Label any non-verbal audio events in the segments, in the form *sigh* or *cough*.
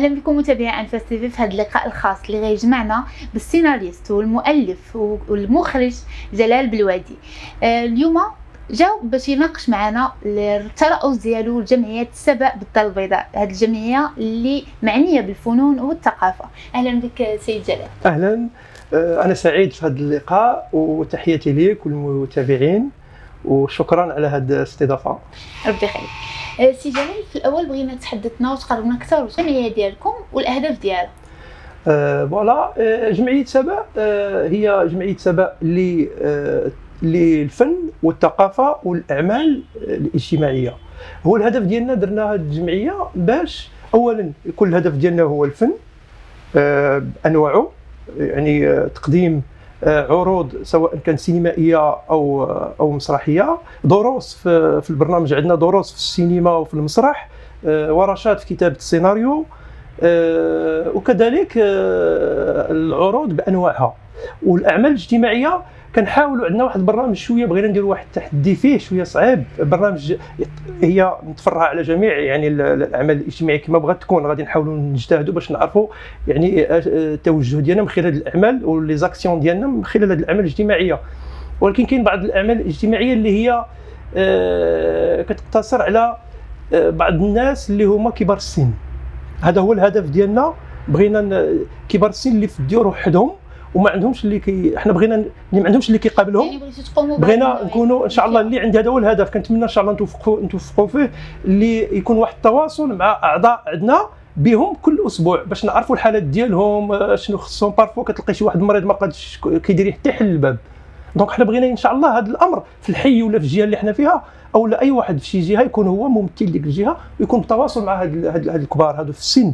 أهلا بكم متابعي انفاس تيفي في هذا اللقاء الخاص اللي غيجمعنا بالسيناريست والمؤلف والمخرج جلال بلوادي. آه، اليوم جاو باش يناقش معنا الترأس ديالو لجمعية سبأ بالدار البيضاء. هذه الجمعية اللي معنية بالفنون والثقافة. أهلا بك سيد جلال. أهلا. آه، أنا سعيد في هذا اللقاء وتحياتي ليك والمتابعين. وشكرا على هذه الاستضافة. ربي يخليك. آه، سي جلال في الأول بغينا تحدثنا وتقربنا أكثر الجمعية ديالكم والأهداف ديالها. آه، voilà آه، جمعية سبأ هي جمعية سبأ آه، للفن والثقافة والأعمال الاجتماعية. هو الهدف ديالنا درنا هذه الجمعية باش اولا يكون الهدف ديالنا هو الفن بانواعه يعني تقديم عروض سواء كانت سينمائية أو أو مسرحية. دروس في, البرنامج. عندنا دروس في السينما وفي المسرح آه، ورشات في كتابة السيناريو. آه، وكذلك آه، العروض بأنواعها. والأعمال الاجتماعية كنحاولوا عندنا واحد البرنامج شوية بغينا نديروا واحد التحدي فيه شوية صعيب. برنامج هي متفرعة على جميع يعني ال- الأعمال الاجتماعية كما بغات تكون. غادي نحاولوا نجتهدوا باش نعرفوا يعني آه، التوجه ديالنا من خلال الأعمال ولي زاكسيون ديالنا من خلال هذه الأعمال الاجتماعية. ولكن كاين بعض الأعمال الاجتماعية اللي هي آه، كتقتصر على آه، بعض الناس اللي هما كبار السن. هذا هو الهدف ديالنا. بغينا كبار السن اللي في الديور وحدهم وما عندهمش اللي كي إحنا بغينا اللي ما عندهمش اللي كيقابلهم. يعني بغينا نكونوا إن شاء الله اللي عندي هذا هو الهدف. كنتمنى إن شاء الله نتوفقوا نتوفقوا فيه اللي يكون واحد التواصل مع أعضاء عندنا بهم كل أسبوع باش نعرفوا الحالات ديالهم آه، شنو خصهم. parfois كتلقى شي واحد مريض ما قادش كيدير حتى يحل الباب. donc حنا بغينا إن شاء الله هذا الأمر في الحي ولا في الجهة اللي حنا فيها أو لا اي واحد في شي جهة يكون هو ممثل ديك الجهة ويكون بتواصل مع هاد الكبار هادو في السن.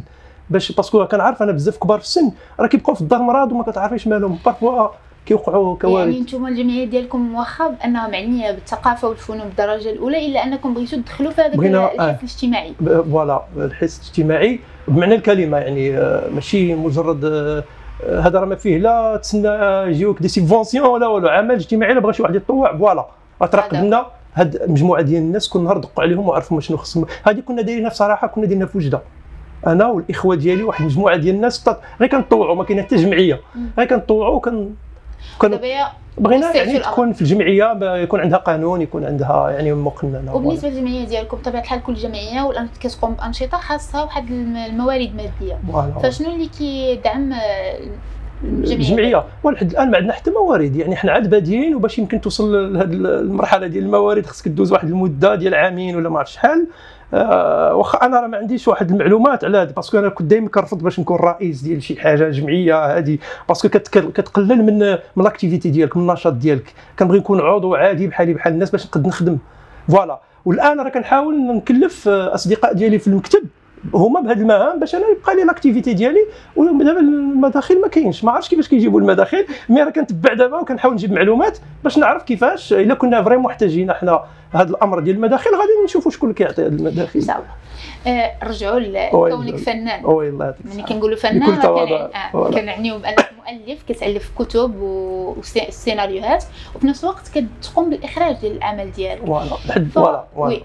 باش parce que كنعرف أنا بزاف كبار في السن راه كيبقاو في الدار مرض وما كتعرفيش مالهم. parfois كيوقعوا كوارث. يعني أنتم الجمعيه ديالكم واخا بانها معنيه بالثقافة والفنون بالدرجة الأولى إلا أنكم بغيتوا تدخلوا في هذاك الحس آه. الاجتماعي. voilà الحس الاجتماعي. بمعنى الكلمة يعني آه، ماشي مجرد آه، آه، هذا راه ما فيه لا تسنى آه، يجيوك des subventions ولا والو عمل اجتماعي لا بغى شي واحد يتطوع voilà. لنا هاد مجموعة ديال الناس كل نهار دقوا عليهم وعرفوا شنو خصهم هذه كنا دايرينها بصراحه كنا دايرينها في وجدة. أنا والإخوة ديالي واحد المجموعه ديال الناس غير كنطوعوا ما كاينة حتى جمعية. غير كنطوعوا وكن كن بغينا يعني. تكون في الجمعية يكون عندها قانون يكون عندها يعني مقننه. وبالنسبة للجمعية ديالكم بطبيعة الحال كل جمعية والان كتقوم بأنشطة خاصها واحد الم- الموارد مادية. فشنو اللي كيدعم الجمعية؟ ولحد الآن ما عندنا حتى موارد. يعني حنا عاد بادئين وباش يمكن توصل لهذه المرحلة ديال الموارد خصك دوز واحد المدة ديال عامين ولا ما عرف شحال. واخا أنا ما عنديش واحد المعلومات على هذا parce que أنا كنت دائما كنرفض باش نكون رئيس ديال شي حاجة جمعية هذه parce que كتقلل من من l'activité ديالك من النشاط ديالك. كنبغي نكون عضو عادي بحالي بحال الناس باش نقد نخدم. voilà. والآن راه كنحاول نكلف آه، أصدقاء ديالي في المكتب. هما بهذه المهام باش أنا يبقى لي l'activité ديالي ودابا المداخل ما كاينش. ما عرفتش كيفاش كيجيبوا المداخل mais راه كنتبع دابا وكنحاول نجيب معلومات باش نعرف كيفاش إلا كنا vraiment محتاجين إحنا هذا الأمر ديال المداخل غادي نشوفوا شكون اللي كيعطي ان المداخل شاء الله رجعوا. لكونك فنان. oui الله يعطيك ملي. كنقولوا فنان آه،. كنعنيو بأنك مؤلف كتألف كتب والسيناريوهات وفي نفس الوقت كتقوم بالإخراج ديال الاعمال ديالك. voilà voilà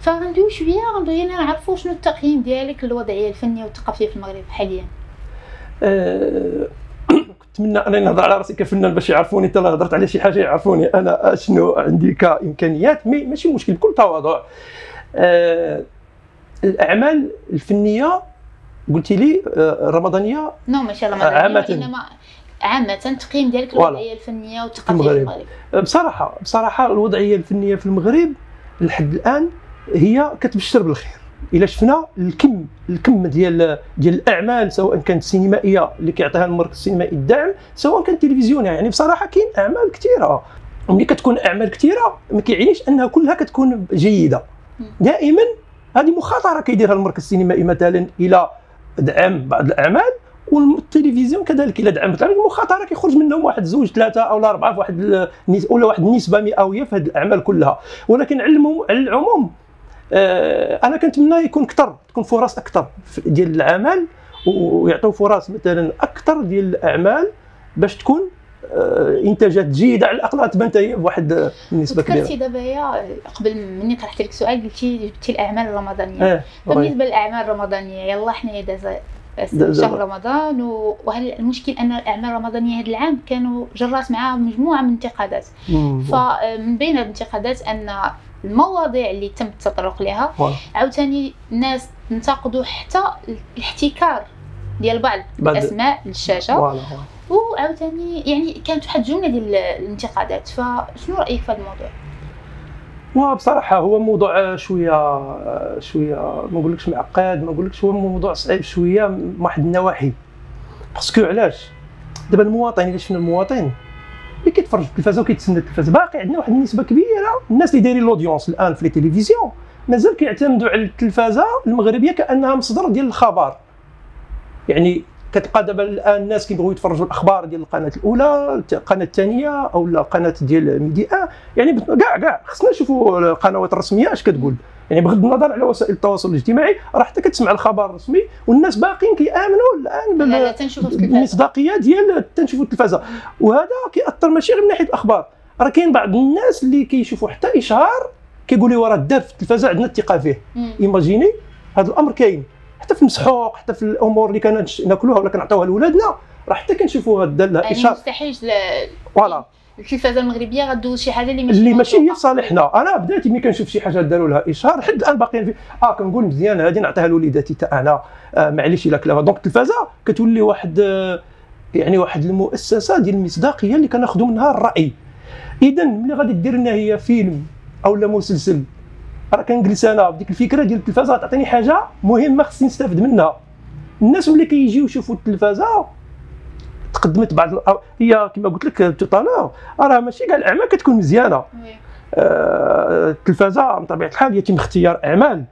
voilà oui فغندويو شوية غنبغينا نعرفوا شنو التقييم ديالك للوضعية الفنية والثقافية في المغرب حاليا آه، *coughs* كنتمنى أنني نهضر على رأسي كفنان باش يعرفوني حتى هضرت على شي حاجة يعرفوني أنا شنو عندي كإمكانيات mais ماشي مشكل بكل تواضع آه، الأعمال الفنية قلتي لي آه، الرمضانية non ماشي الله عامة. إنما عامة التقييم ديالك voilà. للوضعية الفنية والثقافية في المغرب. المغرب بصراحة بصراحة الوضعية الفنية في المغرب لحد الآن هي كتبشر بالخير. إلا شفنا الكم الكم ديال ديال الأعمال سواء كانت سينمائية اللي كيعطيها المركز السينمائي الدعم سواء كانت تلفزيونية. يعني بصراحة كاين أعمال كثيره ملي كتكون أعمال كثيره ما كيعنيش أنها كلها كتكون جيدة. دائما هذه مخاطرة كيديرها المركز السينمائي مثلا إلى دعم بعض الأعمال والتلفزيون كذلك إلى دعمت يعني المخاطره كيخرج منهم واحد زوج ثلاثة أو أربعة في واحد ولا واحد النسبة مئوية في هذه الأعمال كلها. ولكن المو- على العموم أنا كنتمنى يكون أكثر تكون فرص أكثر ديال الاعمال ويعطيو فرص مثلا أكثر ديال الأعمال باش تكون آه، إنتاجات جيدة على الأقل تبان هي بواحد آه، النسبة كبيرة ذكرتي دابا يا قبل مني طرحت لك سؤال قلتي جبتي الأعمال الرمضانية آه وي. فبالنسبه للأعمال الرمضانية يلا حنايا دازا د- شهر رمضان وهل المشكل أن الأعمال الرمضانية هذا العام كانوا جرات معها مجموعة من الانتقادات. فمن بين الانتقادات أن المواضيع اللي تم التطرق لها. عاوتاني الناس انتقدوا حتى الاحتكار ديال بعض الأسماء للشاشه. وعاوتاني يعني كانت واحد جملة ديال الانتقادات. فشنو رأيك في هذا الموضوع؟ وبصراحه هو موضوع شوية شوية ما نقولكش معقد ما نقولكش هو موضوع صعيب شوية من واحد النواحي. parce que علاش؟ دابا المواطن إلا شفنا المواطن اللي كيتفرج. في التلفازة وكيتسنى التلفازة. باقي عندنا واحد النسبة كبيرة. الناس اللي دايرين l'audience الآن في les télévisions مازال كيعتمدوا على التلفازة المغربية كأنها مصدر ديال الخبر. يعني كتلقى دابا الآن الناس كيبغيو يتفرجوا الأخبار ديال القناة الأولى القناة الثانية أو لا قناه ديال ميدي ان يعني كاع كاع. خصنا نشوفوا القنوات الرسمية اش كتقول؟ يعني بغض النظر على وسائل التواصل الاجتماعي راه حتى كتسمع الخبر الرسمي والناس باقيين كيآمنوا الآن لا لا بال تنشوفوا في التلفازه المصداقية ديال تنشوفوا التلفازه وهذا كيأثر ماشي غير من ناحية الأخبار. راه كاين بعض الناس اللي كيشوفوا حتى إشهار كيقولوا لي راه دار في التلفازه عندنا الثقة فيه. إيماجيني هذا الأمر كاين. حتى في المسحوق حتى في الأمور اللي كنا نش- ناكلوها ولا كنعطيوها لولادنا راه حتى دار لها يعني مستحيل voilà. التلفازه المغربيه غدوز شي حاجة اللي ماشي اللي ماشي هي. في صالحنا أنا بديت ملي كنشوف شي حاجة داروا لها إشهار حد الآن باقيين في آه كنقول مزيان هذه نعطيها لوليداتي حتى أنا. آه معليش إلا كلاها donc التلفازه كتولي واحد آه يعني واحد المؤسسة ديال المصداقيه اللي كناخذوا منها الرأي. إذا ملي غادي دير لنا هي فيلم أو لا مسلسل راه كنجلس أنا بديك الفكرة ديال التلفازة تعطيني حاجة مهمة خصني نستافد منها. الناس ملي كيجيو يشوفوا التلفازة تقدمت بعض هي كما قلت لك tout à l'heure راه ماشي كاع الاعمال كتكون مزيانة. آه، التلفازة بطبيعه الحال يتم اختيار أعمال.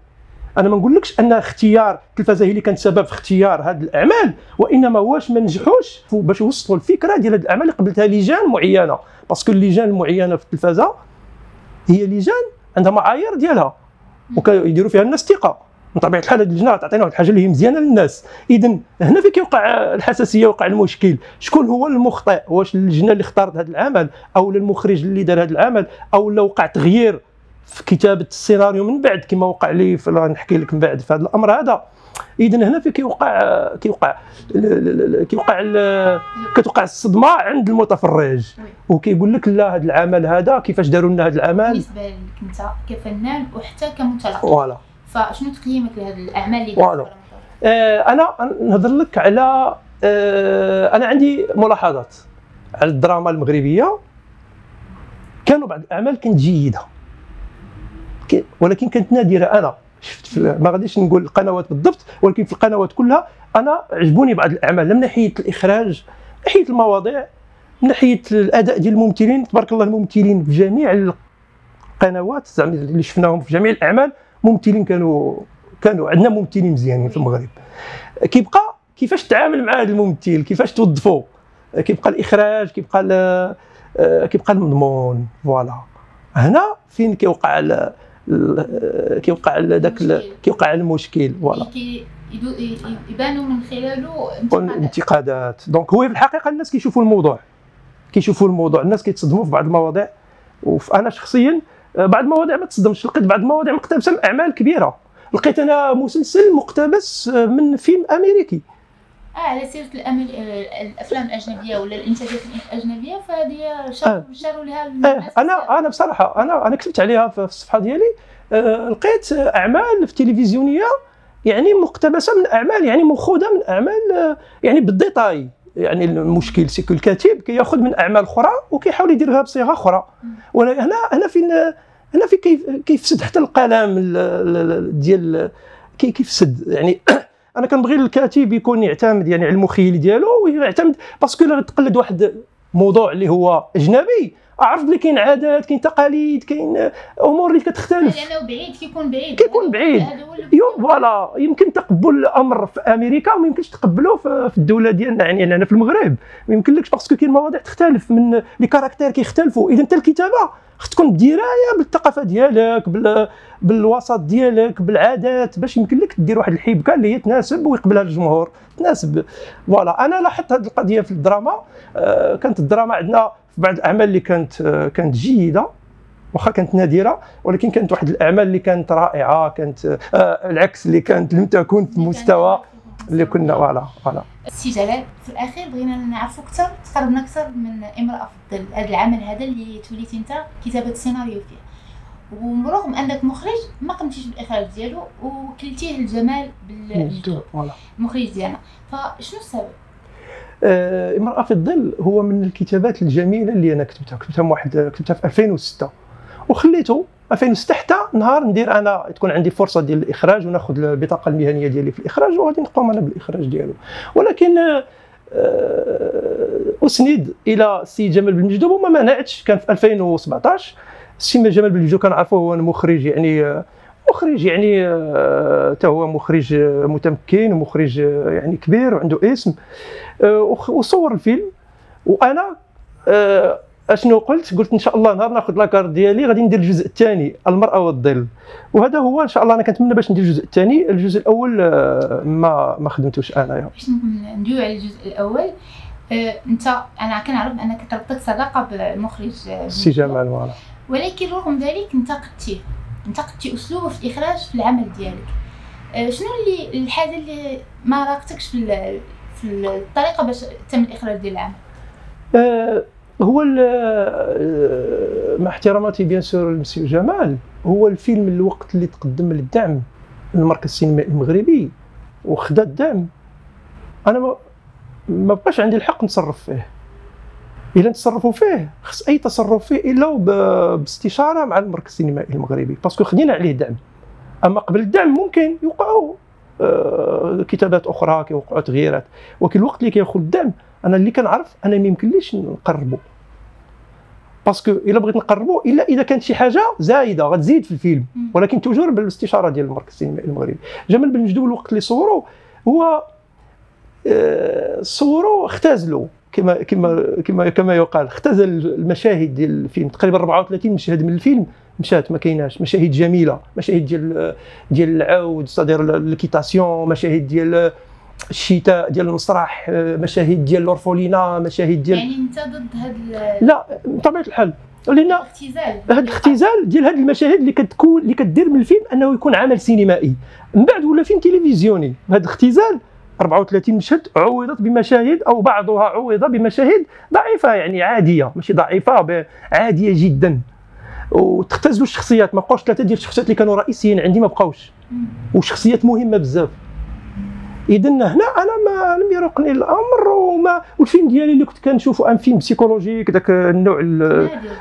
أنا ما نقولكش أن اختيار التلفازة هي اللي كانت سبب في اختيار هذه الأعمال وإنما واش ما نجحوش باش يوصلوا الفكرة ديال هذه الأعمال اللي قبلتها لجان معينة. parce que اللجان المعينة في التلفازة هي لجان عندها معايير ديالها. وكيديروا فيها الناس ثقة. بطبيعة الحال هذه اللجنه تعطينا واحد الحاجة اللي هي مزيانة للناس. اذا هنا فين كيوقع الحساسية وقع المشكل؟ شكون هو المخطئ؟ واش اللجنه اللي اختارت هذا العمل؟ أو المخرج اللي دار هذا العمل؟ أو لا وقع تغيير في كتابة السيناريو من بعد كما وقع لي في نحكي لك من بعد في هذا الأمر هذا. اذا هنا فين كيوقع كيوقع كيوقع كتوقع الصدمة عند المتفرج. وكيقول لك لا هذا العمل هذا كيفاش داروا لنا هذا العمل؟ بالنسبة لك أنت كفنان وحتى كمتلقي. فوالا. فشنو تقييمك لهذه الأعمال اللي رمضان؟ آه، أنا نهضر لك على آه، أنا عندي ملاحظات على الدراما المغربية. كانوا بعض الأعمال كانت جيدة. ولكن كانت نادرة. أنا شفت في ما غاديش نقول القنوات بالضبط ولكن في القنوات كلها أنا عجبوني بعض الأعمال. لا من ناحية الإخراج من ناحية المواضيع من ناحية الأداء ديال الممثلين تبارك الله الممثلين في جميع القنوات زعما اللي شفناهم في جميع الأعمال ممثلين كانوا كانوا عندنا ممثلين مزيانين في المغرب. كيبقى كيفاش تتعامل مع هذا الممثل؟ كيفاش توظفه كيبقى الإخراج كيبقى آه، كيبقى المضمون voilà. هنا فين كيوقع ال- كيوقع المشكل. كيوقع المشكل voilà. يبانوا من خلاله انتقادات. انتقادات دونك هو في الحقيقة الناس كيشوفوا الموضوع. كيشوفوا الموضوع. الناس كيتصدموا في بعض المواضيع. وأنا شخصيا آه، بعض المواضيع ما تصدمش. لقيت بعض المواضيع مقتبسة من أعمال كبيرة. لقيت أنا مسلسل مقتبس آه، من فيلم أمريكي. آه على سيرة الأمر... آه، الأفلام الأجنبية ولا الانتاجات الأجنبية فهذه شاروا شاروا لها آه أنا أنا بصراحة أنا أنا كتبت عليها في الصفحة ديالي. آه لقيت أعمال في تلفزيونيه يعني مقتبسة من أعمال يعني مأخوذه من أعمال آه يعني بال détail. يعني المشكل c'est que الكاتب كياخذ من أعمال أخرى وكيحاول يديرها بصيغة أخرى. هنا هنا فين هنا في كيف كيفسد حتى القلم ال- ال- ال- ديال كي- كيفسد. يعني *clears throat* أنا كنبغي الكاتب يكون يعتمد يعني على المخيل ديالو ويعتمد parce que تقلد واحد موضوع اللي هو أجنبي أعرف بلي كاين عادات كاين تقاليد كاين أمور اللي كتختلف. لأنه بعيد كيكون بعيد. كيكون بعيد. voilà يمكن تقبل الأمر في أمريكا وما يمكنش تقبله في الدولة ديالنا. يعني هنا في المغرب ما يمكنلكش parce que كاين مواضيع تختلف من les caractères كيختلفوا. إذا أنت الكتابة خص تكون بدراية بالثقافة ديالك بال بالوسط ديالك بالعادات باش يمكن لك دير واحد الحبكة اللي هي تناسب ويقبلها الجمهور. تناسب. voilà أنا لاحظت هذه القضية في الدراما. آه، كانت الدراما عندنا بعض الأعمال اللي كانت كانت جيدة واخا كانت نادرة ولكن كانت واحد الأعمال اللي كانت رائعة كانت آه العكس اللي كانت لم تكن في اللي كان مستوى في اللي كنا voilà voilà. سي جلال في الأخير بغينا نعرفوا أكثر تقربنا أكثر من امرأة في الظل هذا العمل هذا اللي توليتي أنت كتابه السيناريو فيه. ورغم أنك مخرج ما قمتيش بالإخراج ديالو وكلتيه الجمال voilà. المخرج ديالنا. فشنو السبب؟ امرأة في الظل هو من الكتابات الجميلة اللي أنا كتبتها. كتبتها واحد كتبتها في 2006 وخليته 2006 حتى نهار ندير أنا تكون عندي فرصة ديال الإخراج وناخذ البطاقة المهنية ديالي في الإخراج وغادي نقوم أنا بالإخراج ديالو. ولكن آه، أسند إلى السي جمال بن مجدوب وما منعتش. كان في 2017 السي جمال بن مجدوب كنعرفوه هو مخرج يعني آه، مخرج يعني حتى هو مخرج متمكن ومخرج يعني كبير وعنده اسم. وصور الفيلم. وأنا أشنو قلت؟ قلت إن شاء الله نهار ناخذ لاكارت ديالي غادي ندير الجزء الثاني المرأة والظل. وهذا هو إن شاء الله أنا كنتمنى باش ندير الجزء الثاني. الجزء الأول آه، ما ما خدمتوش انايا باش ندوي على الجزء الأول. آه، أنت أنا كنعرف أنك تربطك صداقة بالمخرج آه، سي جمال voilà. ولكن رغم ذلك انتقدتيه انتقدتي اسلوبه في الإخراج في العمل ديالك. شنو اللي الحاجة اللي ما راقتكش في في الطريقة باش تم الإخراج ديال العمل؟ هو مع احتراماتي bien sûr ل monsieur جمال هو الفيلم الوقت اللي تقدم للدعم المركز السينمائي المغربي وخدا الدعم. أنا ما, ما بقاش عندي الحق نتصرف فيه. الا نتصرفوا فيه. خص أي تصرف فيه إلا باستشارة مع المركز السينمائي المغربي. parce que خدينا عليه دعم أما قبل الدعم ممكن يوقعوا آه كتابات أخرى كيوقعوا تغييرات. ولكن الوقت اللي كياخذ الدعم أنا اللي كنعرف أنا ما يمكنليش نقربو. parce que إلا بغيت نقربو إلا إذا كانت شي حاجة زايدة غتزيد في الفيلم. ولكن toujours بالاستشارة ديال المركز السينمائي المغربي. جمال بن مجدوب الوقت اللي صوروا هو آه، صوروا اختزلوا كما كما كما كما يقال اختزل المشاهد ديال الفيلم. تقريبا 34 مشهد من الفيلم مشات ما كايناش. مشاهد جميلة مشاهد ديال ديال العود صدر الكيتاسيون مشاهد ديال الشتاء ديال المسرح مشاهد ديال الاورفولينا مشاهد ديال يعني انت ضد هاد لا بطبيعة الحال. لأن الاختزال. هذا الاختزال ديال هذه المشاهد اللي كتكون اللي كدير من الفيلم أنه يكون عمل سينمائي. من بعد ولا فيلم تلفزيوني. هذا الاختزال 34 مشهد عوضت بمشاهد أو بعضها عوض بمشاهد ضعيفة يعني عادية ماشي ضعيفة عادية جدا. وتختزلوا الشخصيات ما بقاوش ثلاثة ديال الشخصيات اللي كانوا رئيسيين عندي ما بقاوش. وشخصيات مهمة بزاف. اذا هنا أنا ما لم يرقني الأمر وما والفيلم ديالي اللي كنت كنشوفه ان فيلم بسيكولوجيك ذاك النوع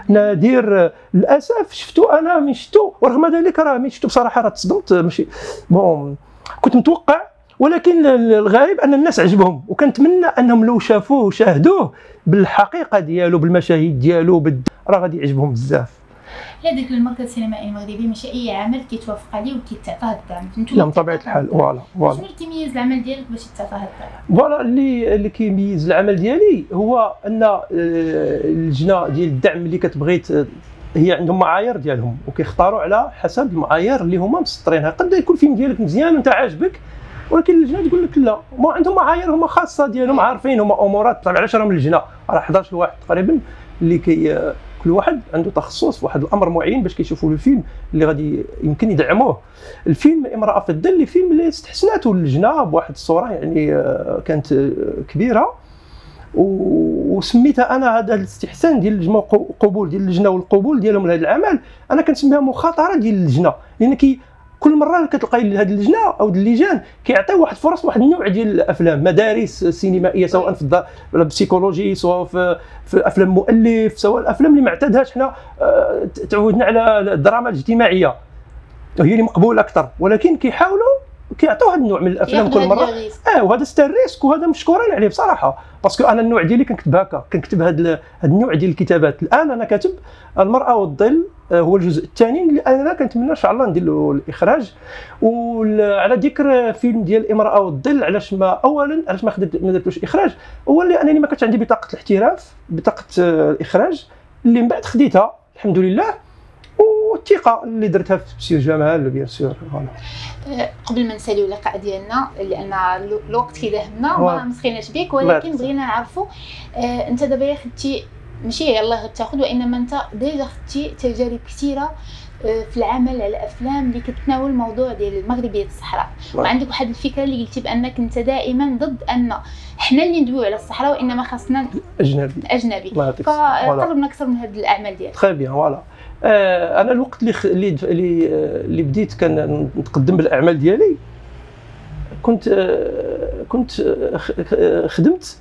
نادر. للأسف شفتو أنا من شفتو ورغم ذلك راه من شفتو بصراحة راه تصدمت ماشي. bon كنت متوقع ولكن الغريب أن الناس عجبهم وكنتمنى أنهم لو شافوه وشاهدوه بالحقيقة ديالو بالمشاهد ديالو راه غادي يعجبهم بزاف. هذاك المركز السينمائي المغربي ماشي أي عمل كيتوافق عليه وكيتعطاه الدعم لا بطبيعة الحال. voilà voilà. شنو اللي كيميز العمل ديالك باش يتعطاه الدعم voilà اللي اللي كيميز العمل ديالي هو أن آه، اللجنه ديال الدعم اللي كتبغي هي عندهم معايير ديالهم وكيختاروا على حسب المعايير اللي هما مسطرينها قد يكون الفيلم ديالك مزيان وانت عاجبك ولكن اللجنه تقول لك لا. ما عندهم معايير هما خاصة ديالهم عارفين هما أمورات طبعا علاش راهم اللجنه راه 11 واحد تقريبا اللي كي كل واحد عنده تخصص في واحد الأمر معين باش كيشوفوا الفيلم اللي غادي يمكن يدعموه. الفيلم امرأة في الظل اللي فيلم اللي استحسناته اللجنه بواحد الصورة يعني آه، كانت آه، كبيرة. وسميتها أنا هذا الاستحسان ديال اللجنه قبول ديال اللجنه والقبول ديالهم لهذا العمل. أنا كنسميها مخاطرة ديال اللجنه لأن كي كل مرة كتلقاي هذه اللجنة أو اللجان كيعطيو واحد فرص واحد النوع ديال الأفلام مدارس سينمائية سواء في البسيكولوجي سواء في, في أفلام مؤلف سواء الأفلام اللي ما اعتادهاش حنا آه، تعودنا على الدراما الاجتماعية. هي اللي مقبولة أكثر ولكن كيحاولوا كيعطيو هذا النوع من الأفلام كل مرة. آه وهذا c'est un risque وهذا مشكورين عليه بصراحة. parce que أنا النوع ديالي كنكتب هكا كنكتب هذا النوع ديال الكتابات. الآن أنا كاتب المرأة والظل آه، هو الجزء الثاني اللي أنا كنتمنى إن شاء الله ندير له الاخراج وعلى ذكر فيلم ديال الامراه والظل علاش ما اولا علاش ما ما درتوش إخراج؟ هو لانني ما كانش عندي بطاقة الاحتراف بطاقة آه، الإخراج اللي من بعد خديتها الحمد لله. والثقة اللي درتها في سير جمال bien sûr قبل ما نساليو اللقاء ديالنا لأن الوقت كيداهمنا وما مسخيناش بك ولكن بغينا نعرفوا آه أنت دابا خدتي ماشي يلاه تاخذ وإنما أنت déjà خدتي تجارب كثيرة آه، في العمل على افلام اللي كتناول الموضوع ديال المغربية الصحراء. وعندك واحد الفكرة اللي قلتي بأنك أنت دائما ضد أن حنا اللي ندويو على الصحراء وإنما خاصنا أجنبي. أجنبي. فقربنا أكثر من هذه الأعمال ديالك. très bien voilà أنا الوقت اللي اللي اللي آه، اللي بديت نتقدم بالأعمال ديالي كنت آه، كنت آه، آه، خدمت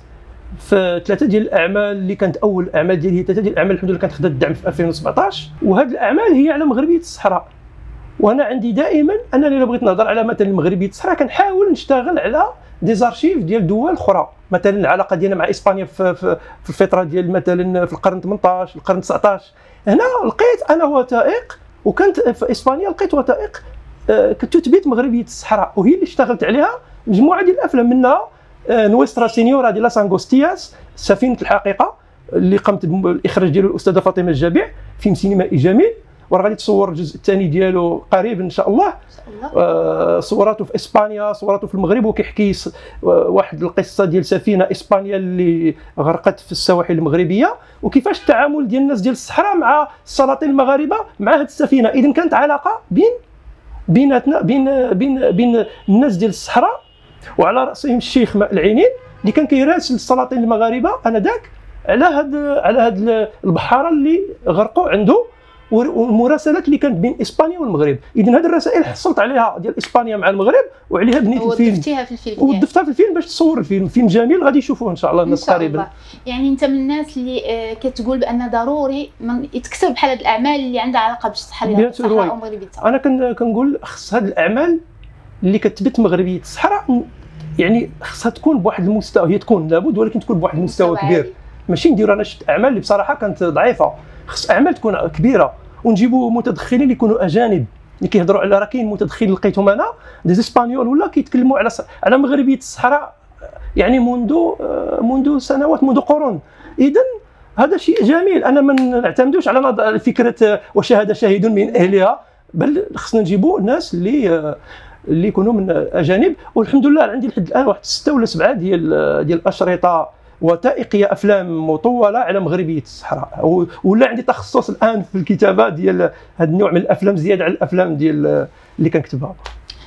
في ثلاثة ديال الأعمال اللي كانت أول أعمال ديالي هي ثلاثة ديال الأعمال الحمد لله كانت خدات الدعم في 2017 وهذه الأعمال هي على مغربية الصحراء. وأنا عندي دائما انني إلا بغيت نهضر على مثلا مغربية الصحراء كنحاول نشتغل على des archives ديال دول أخرى. مثلا العلاقة ديالنا مع إسبانيا في, في, في الفترة ديال مثلا في القرن 18 القرن 19 هنا لقيت أنا وثائق وكانت في إسبانيا لقيت وثائق آه، كتثبت مغربية الصحراء وهي اللي اشتغلت عليها. مجموعة ديال الأفلام منها آه، Nuestra Señora de las Angustias سفينة الحقيقة اللي قامت بالاخراج ديالو الأستاذة فاطمة الجابع فيلم سينمائي جميل وراه غادي تصور الجزء الثاني ديالو قريبا إن شاء الله. آه، صوراته في إسبانيا صوراته في المغرب وكيحكي واحد القصة ديال سفينة إسبانيا اللي غرقت في السواحل المغربية. وكيفاش التعامل ديال الناس ديال الصحراء مع السلاطين المغاربة مع هذه السفينة؟ اذا كانت علاقة بين بيناتنا بين بين بين الناس ديال الصحراء وعلى رأسهم الشيخ العينين اللي كان كيراسل السلاطين المغاربة آنذاك على هاد على هاد البحارة اللي غرقوا عنده. والمراسلات اللي كانت بين إسبانيا والمغرب. اذا هذه الرسائل حصلت عليها ديال إسبانيا مع المغرب وعليها بنيت الفيلم. وضفتيها في الفيلم. وضفتها في الفيلم باش تصور الفيلم. فيلم جميل غادي يشوفوه إن شاء الله الناس قريبا. يعني أنت من الناس اللي آه، كتقول بأن ضروري من يتكتب بحال هاد الأعمال اللي عندها علاقة بالصحراء. ومغربيتها أنا كن كنقول خص هذه الأعمال اللي كتثبت مغربية الصحراء يعني خصها تكون بواحد المستوى. هي تكون لابد ولكن تكون بواحد المستوى كبير. ماشي نديرو أنا شفت أعمال اللي بصراحة كانت ضعيفة. خص أعمال تكون كبيرة. ونجيبوا متدخلين اللي يكونوا أجانب اللي كيهضروا على راه كاين متدخل لقيتهم أنا دي إسبانيول ولا كيتكلموا على على مغربية الصحراء يعني منذ آه، منذ سنوات منذ قرون. اذا هذا شيء جميل. أنا ما نعتمدوش على فكرة وشهد شاهد من أهلها بل خصنا نجيبوا ناس اللي اللي يكونوا من أجانب. والحمد لله عندي لحد الآن واحد ستة ولا سبعة ديال ديال الأشرطة وثائقيه أفلام مطولة على مغربية الصحراء. ولا عندي تخصص الآن في الكتابة ديال هذا النوع من الأفلام زيادة على الأفلام ديال اللي كنكتبها.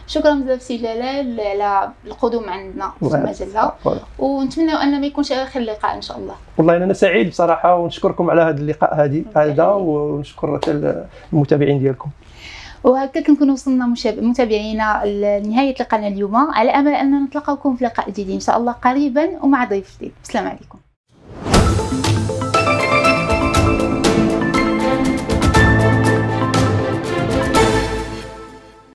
شكرا بزاف سي جلال على القدوم عندنا في المجله. ونتمنى أن ما يكونش آخر لقاء إن شاء الله. والله أنا سعيد بصراحة ونشكركم على هذا اللقاء هذه هذا. ونشكر المتابعين ديالكم. وهكا كنكون وصلنا متابعينا لنهاية لقاءنا اليوم. على أمل ان نتلقاكم في لقاء جديد إن شاء الله قريبا ومع ضيف جديد. السلام عليكم.